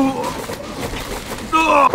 oh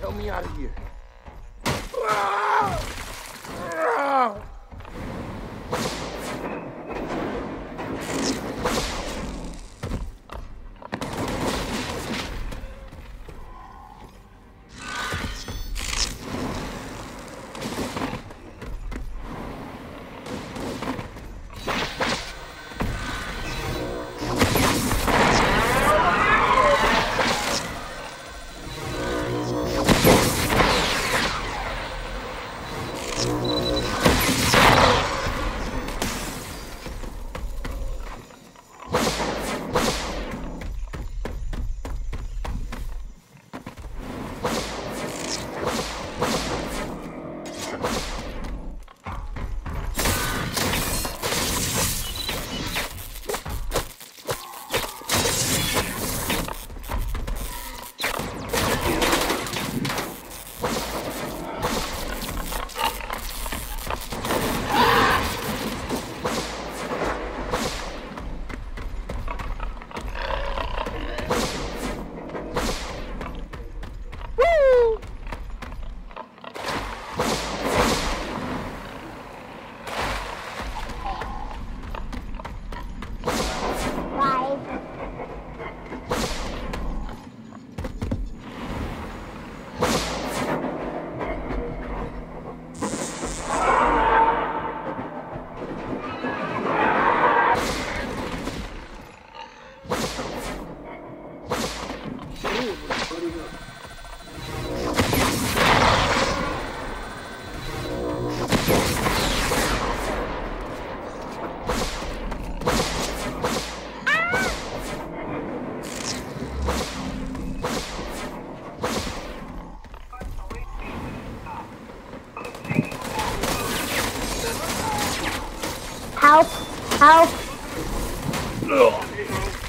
Help me out of here. Help! Help! Ugh.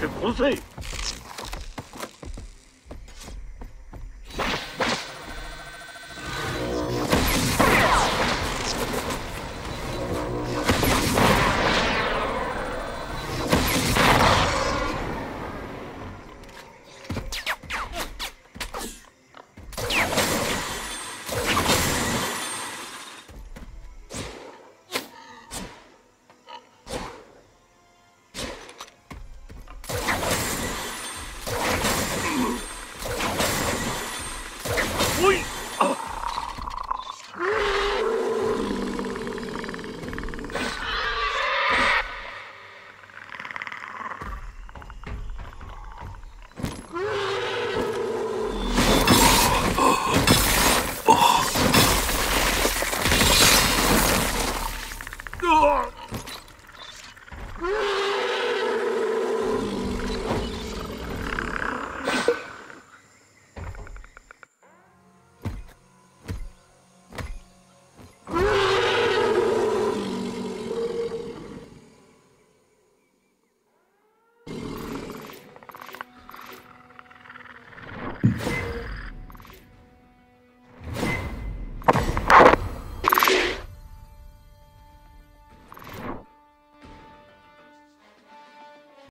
して殺せほい